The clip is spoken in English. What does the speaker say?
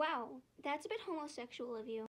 Wow, that's a bit homosexual of you.